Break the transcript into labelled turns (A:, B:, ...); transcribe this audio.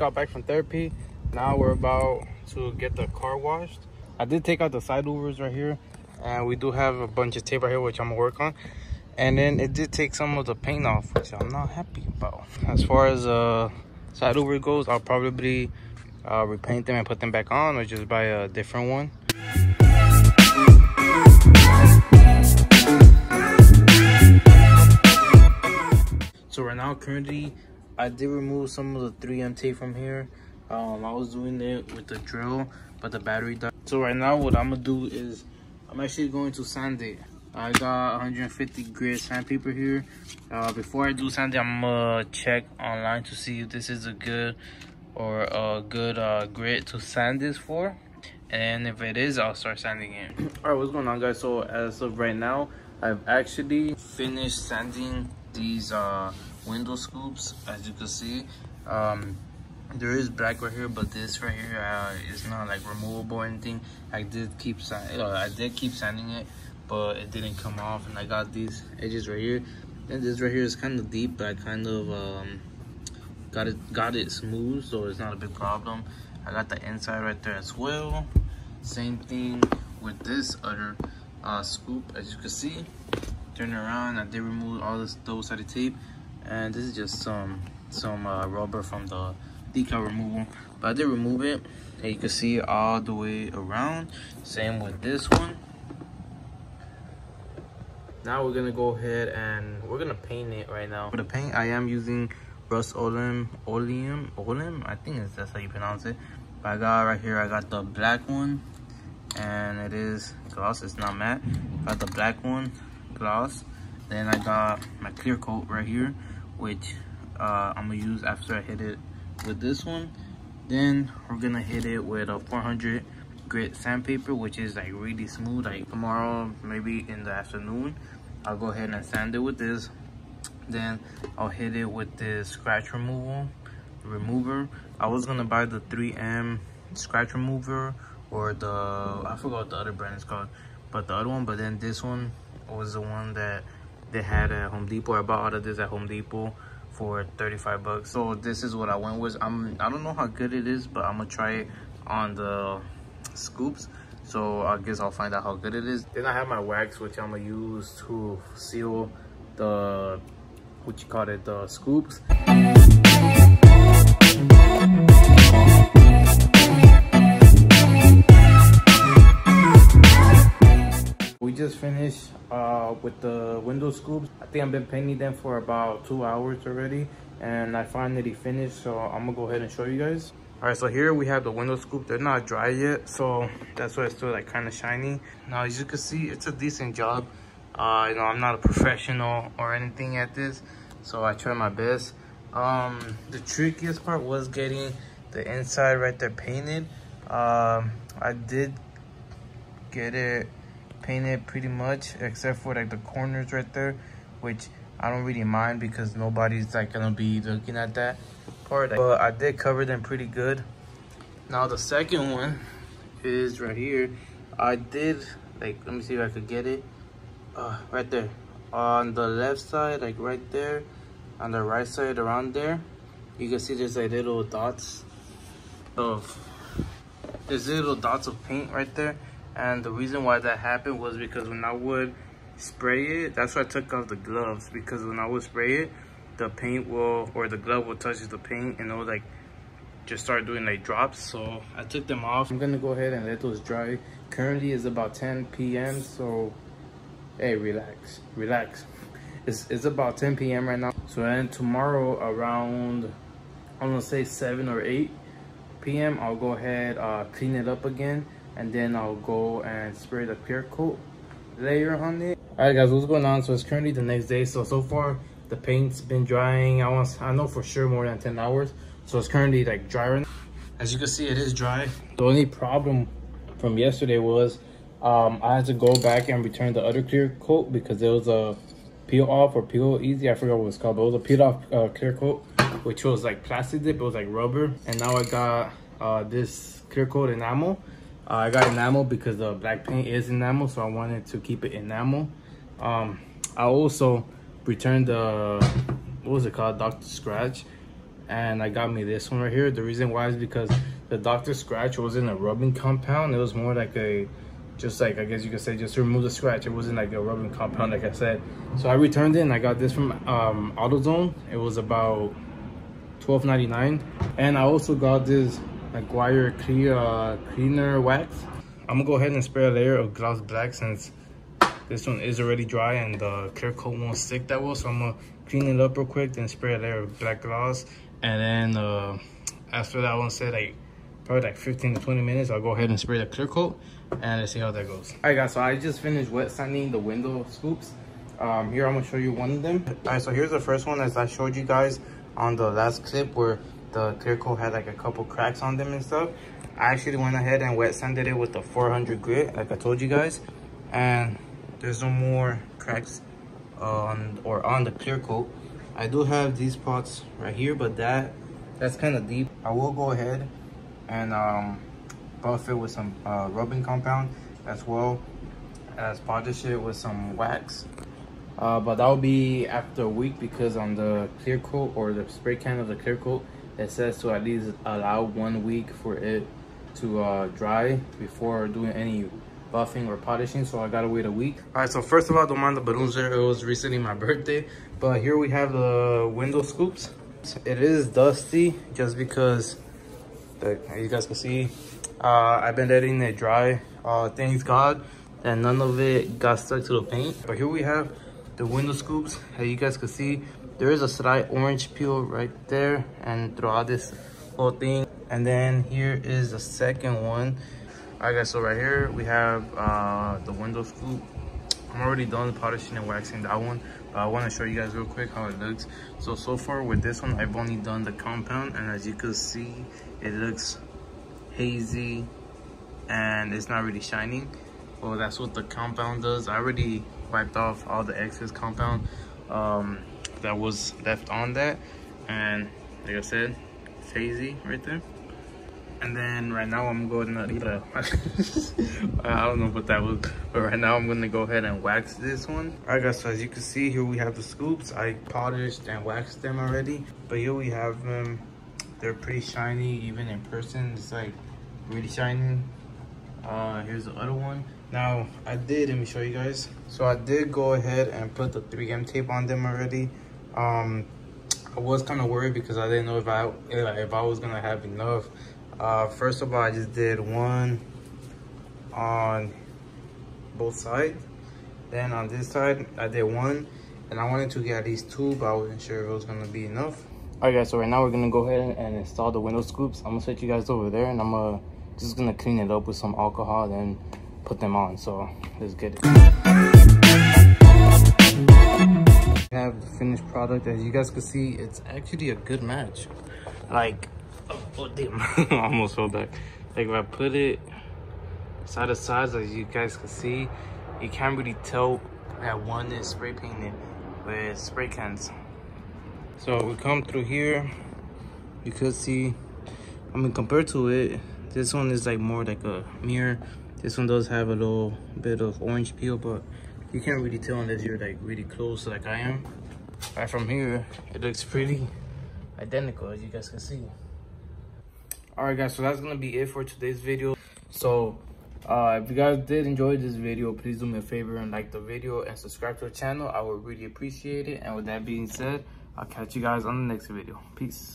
A: got back from therapy. Now we're about to get the car washed. I did take out the side louvers right here. And we do have a bunch of tape right here, which I'm gonna work on. And then it did take some of the paint off, which I'm not happy about. As far as uh, side louver goes, I'll probably uh, repaint them and put them back on or just buy a different one. So right now, currently, I did remove some of the 3M tape from here. Um, I was doing it with the drill, but the battery died. So right now, what I'm gonna do is, I'm actually going to sand it. I got 150 grit sandpaper here. Uh, before I do sanding, I'm gonna check online to see if this is a good or a good uh, grit to sand this for. And if it is, I'll start sanding it. All right, what's going on guys? So as of right now, I've actually finished sanding these uh, window scoops. As you can see, um, there is black right here, but this right here uh, is not like removable or anything. I did keep sand, uh, I did keep sanding it, but it didn't come off. And I got these edges right here. And this right here is kind of deep, but I kind of um, got it got it smooth, so it's not a big problem. I got the inside right there as well. Same thing with this other uh, scoop, as you can see. Turn around, I did remove all this double-sided tape, and this is just some some uh, rubber from the decal removal. But I did remove it, and you can see all the way around. Same with this one. Now we're gonna go ahead and we're gonna paint it right now. For the paint, I am using Rust-Oleum, Oleum, Oleum. I think that's how you pronounce it. But I got right here, I got the black one, and it is gloss. It's not matte. Got the black one, gloss. Then I got my clear coat right here, which uh, I'm gonna use after I hit it with this one. Then we're gonna hit it with a 400 grit sandpaper, which is like really smooth. Like tomorrow, maybe in the afternoon, I'll go ahead and sand it with this. Then I'll hit it with this scratch removal remover. I was gonna buy the 3M scratch remover or the I forgot what the other brand is called, but the other one. But then this one was the one that they had at Home Depot. I bought all of this at Home Depot for 35 bucks. So this is what I went with. I'm I don't know how good it is, but I'm gonna try it on the scoops. So I guess I'll find out how good it is. Then I have my wax, which I'm gonna use to seal the what you call it, the scoops. Finished uh, with the window scoops. I think I've been painting them for about two hours already and I finally finished so I'm gonna go ahead and show you guys. All right, so here we have the window scoop. They're not dry yet, so that's why it's still like kind of shiny. Now, as you can see, it's a decent job. Uh, you know, I'm not a professional or anything at this, so I try my best. Um, the trickiest part was getting the inside right there painted. Um, I did get it painted pretty much, except for like the corners right there, which I don't really mind because nobody's like gonna be looking at that part. But I did cover them pretty good. Now the second one is right here. I did like, let me see if I could get it. Uh, right there. On the left side, like right there. On the right side around there. You can see there's like little dots of, there's little dots of paint right there. And the reason why that happened was because when I would spray it, that's why I took off the gloves. Because when I would spray it, the paint will, or the glove will touch the paint and it'll like just start doing like drops. So I took them off. I'm gonna go ahead and let those dry. Currently it's about 10 p.m. So, hey, relax, relax. It's, it's about 10 p.m. right now. So then tomorrow around, I'm gonna say 7 or 8 p.m. I'll go ahead, uh, clean it up again and then I'll go and spray the clear coat layer on it. All right, guys, what's going on? So it's currently the next day. So so far the paint's been drying. I want, I know for sure more than 10 hours. So it's currently like dry As you can see, it is dry. The only problem from yesterday was um, I had to go back and return the other clear coat because there was a peel off or peel easy. I forgot what it's called, but it was a peel off uh, clear coat, which was like plastic dip. It was like rubber. And now I got uh, this clear coat enamel uh, I got enamel because the black paint is enamel, so I wanted to keep it enamel. Um, I also returned the, what was it called, Dr. Scratch. and I got me this one right here. The reason why is because the Dr. Scratch wasn't a rubbing compound. It was more like a, just like, I guess you could say, just remove the scratch. It wasn't like a rubbing compound, like I said. So I returned it and I got this from um, AutoZone. It was about $12.99. And I also got this Meguiar Clear, uh, Cleaner Wax. I'm gonna go ahead and spray a layer of Gloss Black since this one is already dry and the clear coat won't stick that well. So I'm gonna clean it up real quick, then spray a layer of black gloss. And then uh, after that one said like probably like 15 to 20 minutes, I'll go ahead and spray the clear coat and let's see how that goes. All right guys, so I just finished wet sanding the window scoops. Um, here I'm gonna show you one of them. All right, so here's the first one as I showed you guys on the last clip where the clear coat had like a couple cracks on them and stuff. I actually went ahead and wet sanded it with the 400 grit, like I told you guys. And there's no more cracks on or on the clear coat. I do have these spots right here, but that that's kind of deep. I will go ahead and um, buff it with some uh, rubbing compound as well as polish it with some wax. Uh, but that'll be after a week because on the clear coat or the spray can of the clear coat, it says to at least allow one week for it to uh, dry before doing any buffing or polishing so i gotta wait a week. All right so first of all don't mind the balloons. There it was recently my birthday but here we have the window scoops. It is dusty just because the, you guys can see uh, i've been letting it dry uh, thanks god and none of it got stuck to the paint. But here we have the window scoops. As you guys can see there is a slight orange peel right there and throughout this whole thing. And then here is the second one. All right guys so right here we have uh the window scoop. I'm already done the polishing and waxing that one but i want to show you guys real quick how it looks. So so far with this one i've only done the compound and as you can see it looks hazy and it's not really shining. Well that's what the compound does. I already wiped off all the excess compound. Um that was left on that and like i said it's hazy right there and then right now I'm going to, I don't know what that was, but right now I'm going to go ahead and wax this one. All right guys, so as you can see here we have the scoops. I polished and waxed them already, but here we have them. They're pretty shiny, even in person, it's like really shiny. Uh, here's the other one. Now I did, let me show you guys. So I did go ahead and put the 3M tape on them already. Um, I was kind of worried because I didn't know if I if I was gonna have enough uh, first of all, I just did one on both sides. Then on this side, I did one. And I wanted to get at least two, but I wasn't sure if it was to be enough. All right, guys, so right now we're to go ahead and install the window scoops. I'm to set you guys over there, and I'm uh, just to clean it up with some alcohol, then put them on. So let's get it. Finished product. As you guys can see, it's actually a good match. Like, oh damn I almost fell back like if i put it side to side as you guys can see you can't really tell that one is spray painted with spray cans so we come through here you could see i mean compared to it this one is like more like a mirror this one does have a little bit of orange peel but you can't really tell unless you're like really close like i am right from here it looks pretty identical as you guys can see. All right guys so that's gonna be it for today's video. So uh, if you guys did enjoy this video please do me a favor and like the video and subscribe to the channel. I would really appreciate it. And with that being said i'll catch you guys on the next video. Peace